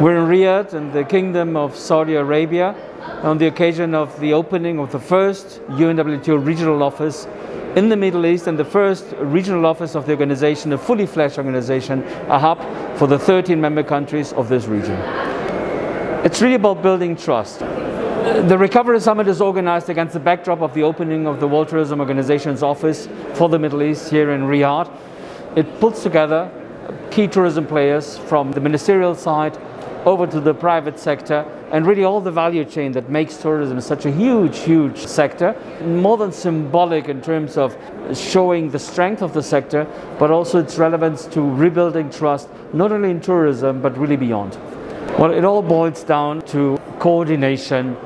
We're in Riyadh in the Kingdom of Saudi Arabia on the occasion of the opening of the first UNWTO regional office in the Middle East and the first regional office of the organization, a fully fledged organization, a hub for the 13 member countries of this region. It's really about building trust. The Recovery Summit is organized against the backdrop of the opening of the World Tourism Organization's office for the Middle East here in Riyadh. It puts together key tourism players from the ministerial side over to the private sector and really all the value chain that makes tourism such a huge, huge sector. More than symbolic in terms of showing the strength of the sector, but also its relevance to rebuilding trust, not only in tourism, but really beyond. Well, it all boils down to coordination,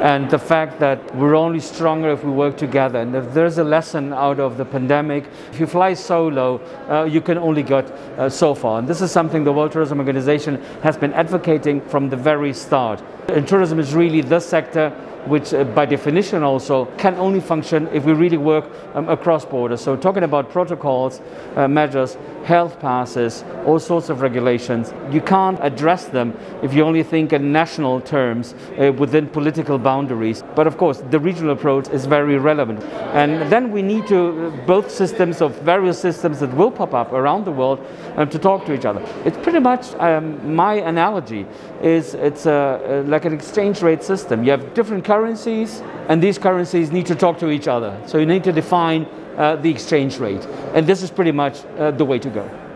and the fact that we're only stronger if we work together. And if there's a lesson out of the pandemic, if you fly solo, uh, you can only get uh, so far. And this is something the World Tourism Organization has been advocating from the very start. And tourism is really the sector which uh, by definition also can only function if we really work um, across borders. So talking about protocols, uh, measures, health passes, all sorts of regulations, you can't address them if you only think in national terms uh, within political boundaries. But of course, the regional approach is very relevant. And then we need to uh, build systems of various systems that will pop up around the world um, to talk to each other. It's pretty much um, my analogy is it's a, like an exchange rate system. You have different currencies, and these currencies need to talk to each other. So you need to define uh, the exchange rate. And this is pretty much uh, the way to go.